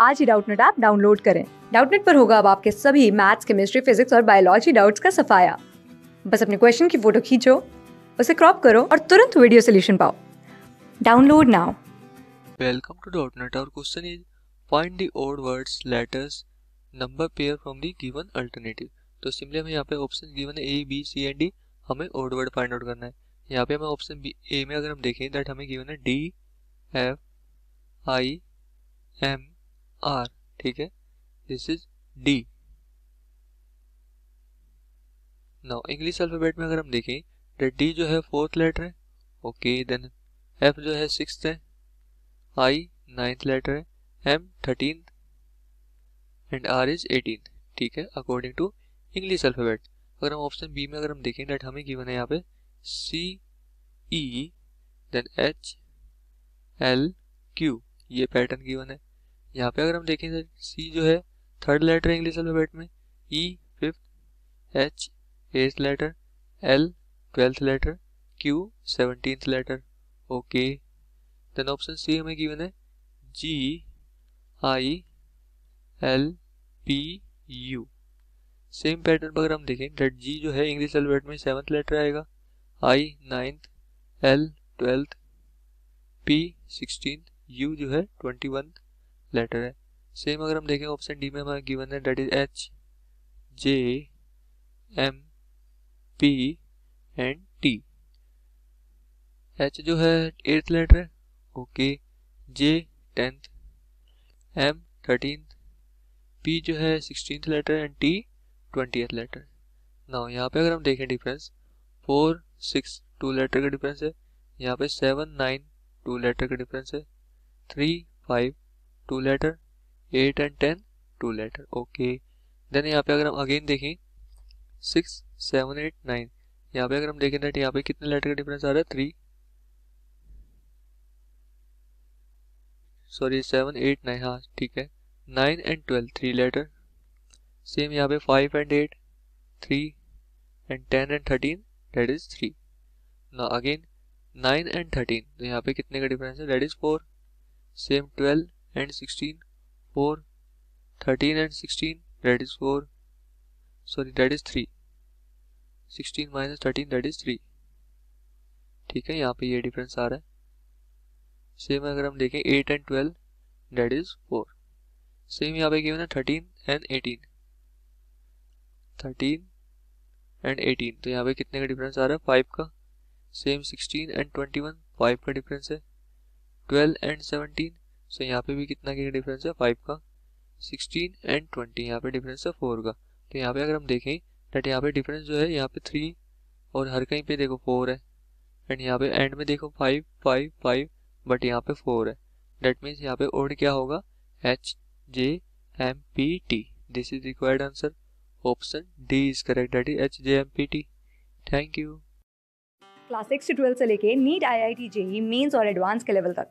आज ही Doubtnut app download करें डाउटनेट पर होगा अब आपके सभी मैथ्स केमिस्ट्री फिजिक्स और बायोलॉजी डाउट्स का सफाया बस अपने क्वेश्चन की फ़ोटो खींचो उसे क्रॉप करो और तुरंत वीडियो सोल्यूशन पाओ download now Welcome to .NET. Our question is find the odd words, letters, number pair from the given alternative. तो सिंपली हमें यहाँ पे ऑप्शन गिवन है A B C and D हमें ओड वर्ड फाइंड आउट करना है यहाँ पे हमें ऑप्शन ए में अगर हम देखें दैट हमें गिवन है D F I M R ठीक है? This is D now English alphabet में अगर हम देखें दैट डी जो है फोर्थ लेटर है। ओके देन एफ़ जो है सिक्स है। आई नाइन्थ लेटर है। M thirteen and R is eighteen ठीक है? अकॉर्डिंग टू इंग्लिश अल्फ़ाबेट अगर हम ऑप्शन बी में अगर हम देखें डेट हमें गिवन है यहाँ पे C E then H L Q ये पैटर्न गिवन है। यहाँ पे अगर हम देखें सी जो है थर्ड लेटर इंग्लिश अल्फ़ाबेट में E fifth H eighth letter L twelfth letter Q seventeenth letter okay then option C हमें गिवन है G I L P U same pattern पर अगर हम देखें डेट जी जो है इंग्लिश अल्फ़ाबेट में सेवंथ लेटर आएगा I ninth L twelfth P sixteen U जो है ट्वेंटी वन लेटर है। सेम अगर हम देखें ऑप्शन डी में हमारा गिवन है that is H J M P and T H जो है एट्थ लेटर है। Okay J tenth M thirteen P जो है sixteen letter and T twenty letter now यहाँ पे अगर हम देखें difference four six two letter का डिफरेंस है। यहाँ पे सेवन नाइन टू लेटर का डिफरेंस है। Three five two letter eight and ten two letter okay then यहाँ पे अगर हम अगेन देखें सिक्स सेवन एट नाइन यहाँ पे अगर हम देखें दैट यहाँ पे कितने लेटर का डिफरेंस आ रहा है? Three sorry seven eight nine हाँ ठीक है. Nine and twelve three letter same यहाँ पे five and eight three and ten and thirteen that is three ना अगेन नाइन एंड थर्टीन तो यहाँ पे कितने का डिफरेंस है? That is four same twelve and sixteen four thirteen and sixteen that is four sorry that is three sixteen minus thirteen that is three ठीक है, यहाँ पे ये डिफरेंस आ रहा है। सेम अगर हम देखें eight and twelve that is four same यहाँ पे गिवन है thirteen and eighteen thirteen and eighteen तो यहाँ पे कितने का डिफरेंस आ रहा है? फाइव का। Same sixteen and twenty one five का डिफरेंस है। ट्वेल्व एंड सेवनटीन सो यहाँ पे भी कितना का डिफरेंस है? फाइव का। सिक्सटीन एंड ट्वेंटी यहाँ पे डिफरेंस है फोर का। तो यहाँ पे अगर हम देखें डेट यहाँ पे डिफरेंस जो है, यहाँ पे थ्री और हर कहीं पे देखो फोर है। एंड यहाँ पे एंड में देखो फाइव फाइव फाइव बट यहाँ पे फोर है। डेट मीन्स यहाँ पे ओड क्या होगा? H J M P T this is required answer option D is correct that is H J M P T thank you class six से लेके NEET आई आई टी जेई मेन्स और एडवांस के लेवल तक।